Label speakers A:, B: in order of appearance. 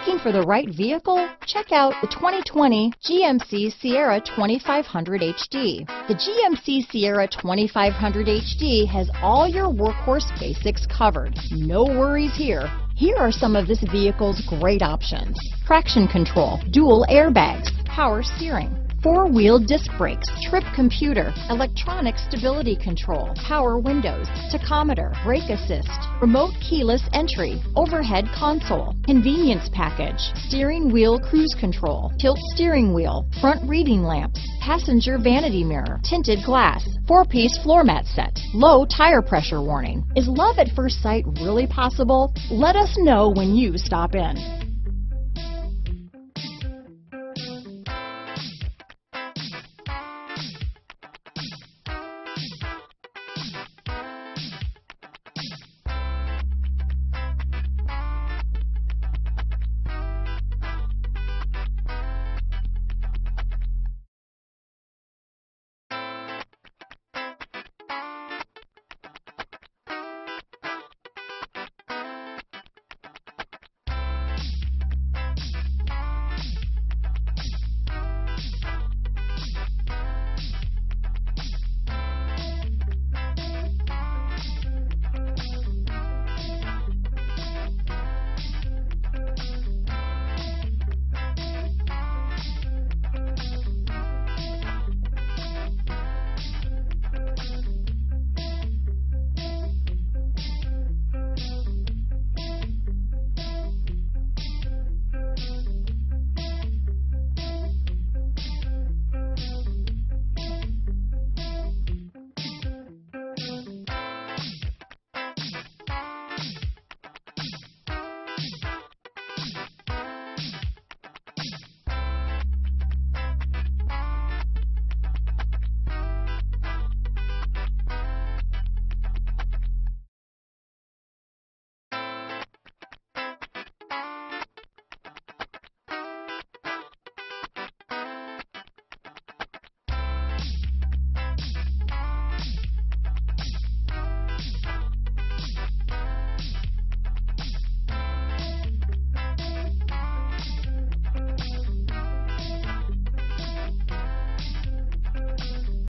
A: Looking for the right vehicle? Check out the 2020 GMC Sierra 2500 HD. The GMC Sierra 2500 HD has all your workhorse basics covered. No worries here. Here are some of this vehicle's great options. Traction control, dual airbags, power steering, four-wheel disc brakes, trip computer, electronic stability control, power windows, tachometer, brake assist, remote keyless entry, overhead console, convenience package, steering wheel cruise control, tilt steering wheel, front reading lamps, passenger vanity mirror, tinted glass, four-piece floor mat set, low tire pressure warning. Is love at first sight really possible? Let us know when you stop in.